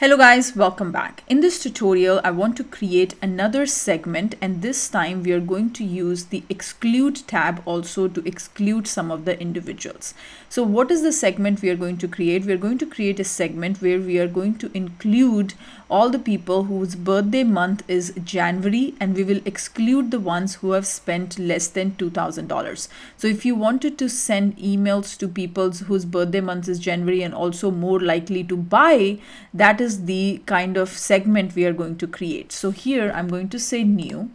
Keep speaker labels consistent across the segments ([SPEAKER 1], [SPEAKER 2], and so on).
[SPEAKER 1] Hello guys, welcome back. In this tutorial, I want to create another segment and this time we are going to use the exclude tab also to exclude some of the individuals. So what is the segment we are going to create? We are going to create a segment where we are going to include all the people whose birthday month is January and we will exclude the ones who have spent less than $2,000. So if you wanted to send emails to people whose birthday month is January and also more likely to buy, that is is the kind of segment we are going to create. So here I'm going to say new.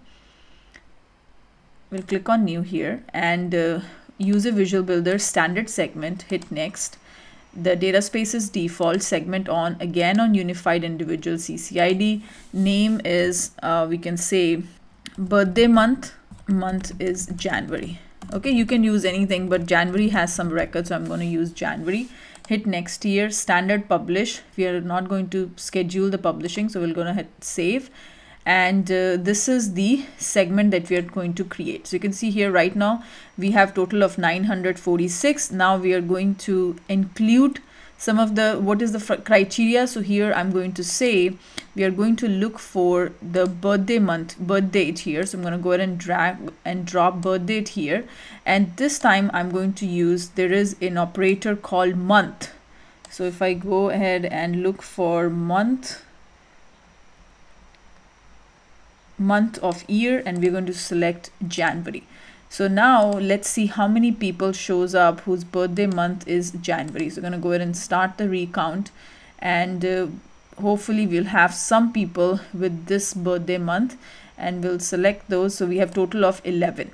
[SPEAKER 1] We'll click on new here and uh, use a visual builder standard segment, hit next. The data space is default segment on again on unified individual CCID. Name is, uh, we can say birthday month, month is January. Okay, you can use anything, but January has some records, so I'm going to use January hit next year standard publish. We are not going to schedule the publishing so we're going to hit save. And uh, this is the segment that we are going to create. So you can see here right now we have total of 946 now we are going to include some of the what is the criteria. So here i'm going to say we are going to look for the birthday month birth date here. So i'm going to go ahead and drag and drop birth date here. And this time i'm going to use there is an operator called month. So if i go ahead and look for month month of year and we're going to select january. So now let's see how many people shows up whose birthday month is January. So I'm going to go ahead and start the recount. And uh, hopefully we'll have some people with this birthday month and we'll select those. So we have total of 11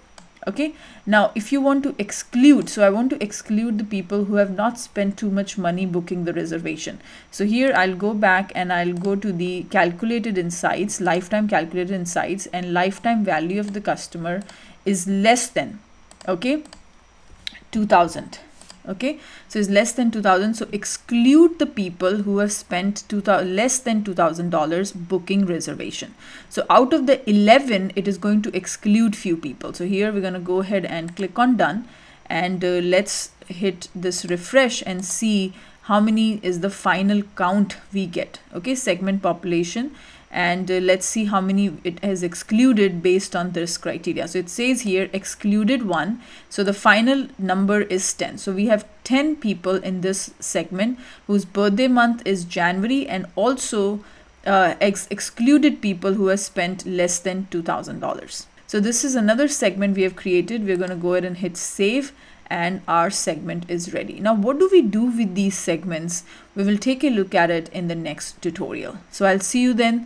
[SPEAKER 1] okay? Now if you want to exclude so i want to exclude the people who have not spent too much money booking the reservation. So here i'll go back and i'll go to the calculated insights lifetime calculated insights and lifetime value of the customer is less than okay 2000 okay? So it's less than 2000 so exclude the people who have spent 2000 less than 2000 dollars booking reservation. So out of the 11 it is going to exclude few people. So here we're going to go ahead and click on done and uh, let's hit this refresh and see how many is the final count we get. Okay? Segment population and uh, let's see how many it has excluded based on this criteria so it says here excluded one so the final number is 10 so we have 10 people in this segment whose birthday month is January and also uh, ex excluded people who have spent less than $2,000 so this is another segment we have created we're going to go ahead and hit save and our segment is ready. Now, what do we do with these segments? We will take a look at it in the next tutorial. So I'll see you then.